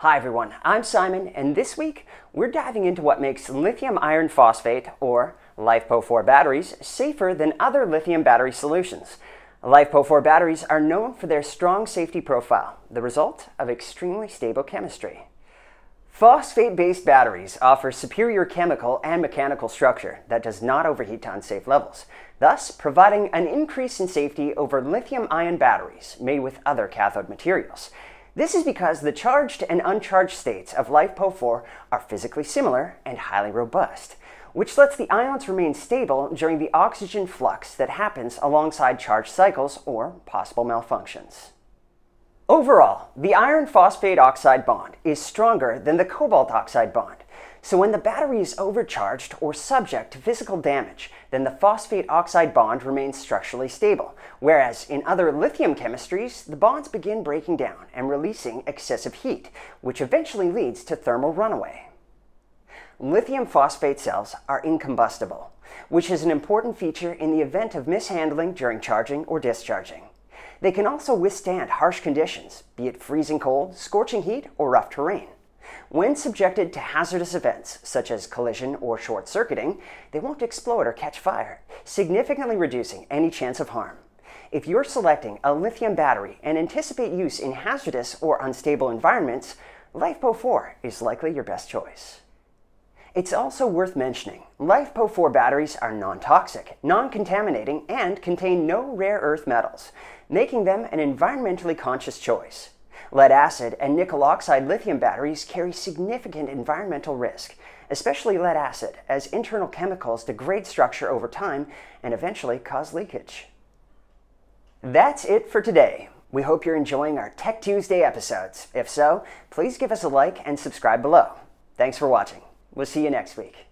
Hi everyone, I'm Simon, and this week we're diving into what makes lithium iron phosphate, or LiFePO4 batteries, safer than other lithium battery solutions. LiFePO4 batteries are known for their strong safety profile, the result of extremely stable chemistry. Phosphate-based batteries offer superior chemical and mechanical structure that does not overheat to unsafe levels, thus providing an increase in safety over lithium-ion batteries made with other cathode materials. This is because the charged and uncharged states of LiFePO4 are physically similar and highly robust, which lets the ions remain stable during the oxygen flux that happens alongside charge cycles or possible malfunctions. Overall, the iron phosphate oxide bond is stronger than the cobalt oxide bond, so when the battery is overcharged or subject to physical damage, then the phosphate oxide bond remains structurally stable, whereas in other lithium chemistries, the bonds begin breaking down and releasing excessive heat, which eventually leads to thermal runaway. Lithium phosphate cells are incombustible, which is an important feature in the event of mishandling during charging or discharging. They can also withstand harsh conditions, be it freezing cold, scorching heat, or rough terrain. When subjected to hazardous events, such as collision or short circuiting, they won't explode or catch fire, significantly reducing any chance of harm. If you're selecting a lithium battery and anticipate use in hazardous or unstable environments, LiFePO4 is likely your best choice. It's also worth mentioning, LiFePO4 batteries are non-toxic, non-contaminating, and contain no rare earth metals, making them an environmentally conscious choice. Lead acid and nickel oxide lithium batteries carry significant environmental risk, especially lead acid, as internal chemicals degrade structure over time and eventually cause leakage. That's it for today. We hope you're enjoying our Tech Tuesday episodes. If so, please give us a like and subscribe below. Thanks for watching. We'll see you next week.